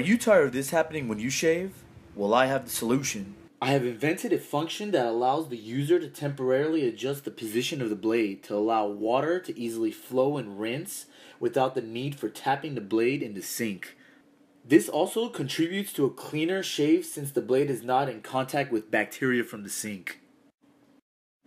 you tired of this happening when you shave? Well, I have the solution. I have invented a function that allows the user to temporarily adjust the position of the blade to allow water to easily flow and rinse without the need for tapping the blade in the sink. This also contributes to a cleaner shave since the blade is not in contact with bacteria from the sink.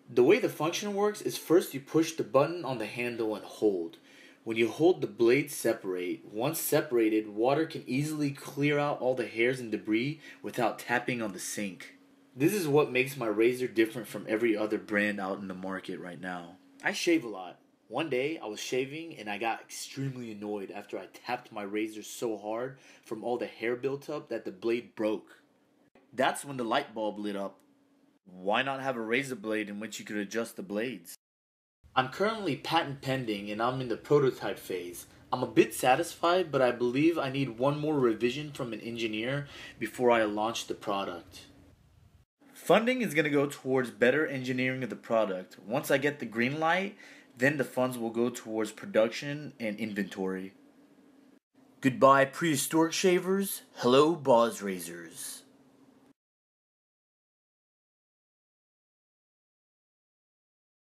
The way the function works is first you push the button on the handle and hold. When you hold the blades separate, once separated, water can easily clear out all the hairs and debris without tapping on the sink. This is what makes my razor different from every other brand out in the market right now. I shave a lot. One day I was shaving and I got extremely annoyed after I tapped my razor so hard from all the hair built up that the blade broke. That's when the light bulb lit up. Why not have a razor blade in which you could adjust the blades? I'm currently patent pending and I'm in the prototype phase. I'm a bit satisfied, but I believe I need one more revision from an engineer before I launch the product. Funding is going to go towards better engineering of the product. Once I get the green light, then the funds will go towards production and inventory. Goodbye, prehistoric shavers. Hello, Bauz razors.